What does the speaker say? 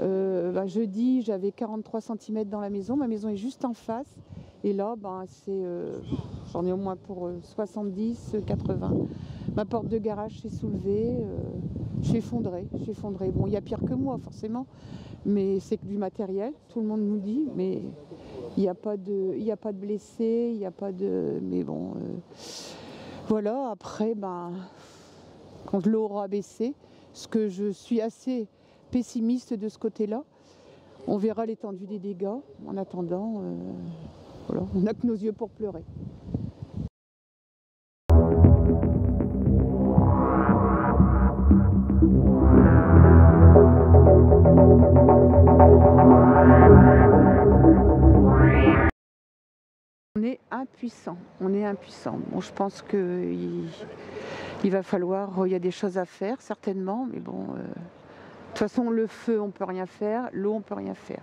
Euh, bah, jeudi, j'avais 43 cm dans la maison. Ma maison est juste en face. Et là, ben, c'est, euh, j'en ai au moins pour euh, 70, 80. Ma porte de garage s'est soulevée. euh, je suis effondrée. Bon, il y a pire que moi, forcément. Mais c'est du matériel, tout le monde nous dit. Mais il n'y a pas de, a pas de blessés, il n'y a pas de. Mais bon, euh, voilà. Après, ben, quand l'eau aura baissé, ce que je suis assez pessimiste de ce côté-là. On verra l'étendue des dégâts. En attendant, euh, on n'a que nos yeux pour pleurer. impuissant. On est impuissant. Bon, je pense qu'il il va falloir, il y a des choses à faire certainement, mais bon, euh, de toute façon, le feu, on peut rien faire, l'eau, on peut rien faire.